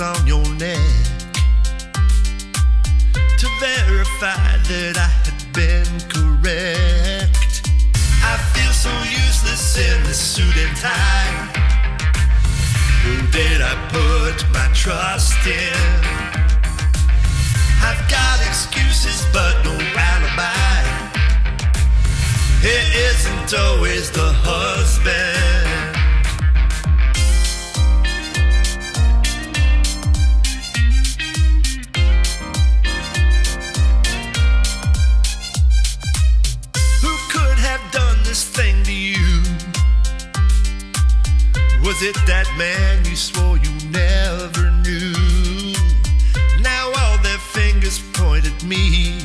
on your neck to verify that I had been correct. I feel so useless in the suit and tie. Who did I put my trust in? I've got excuses, but no alibi. It isn't always the husband. Was it that man you swore you never knew? Now all their fingers point at me.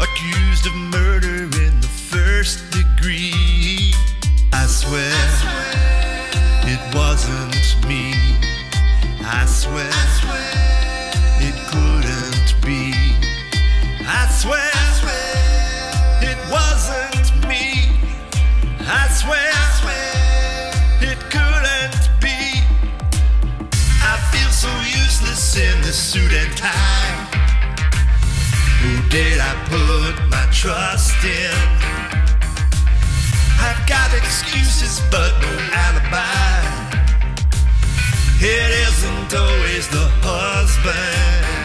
Accused of murder in the first degree. I swear, it wasn't me. I swear, it suit and tie. Who did I put my trust in? I've got excuses, but no alibi. It isn't always the husband.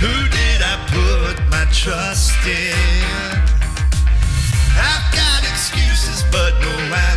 Who did I put my trust in? I've got excuses, but no, I